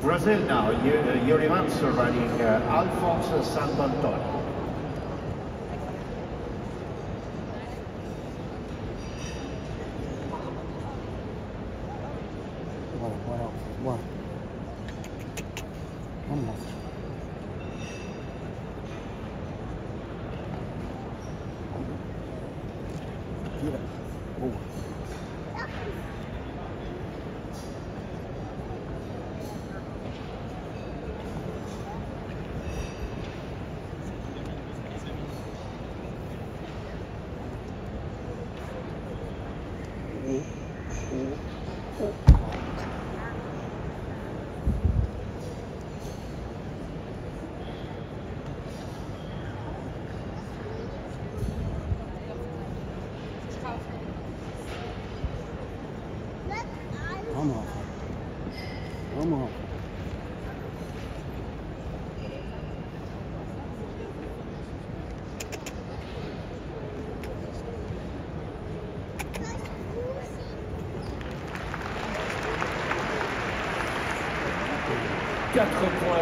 Brazil now, Yuri Mansur riding uh, Alfons Santo Antonio. What, what 五五五。好不好？好？quatre points.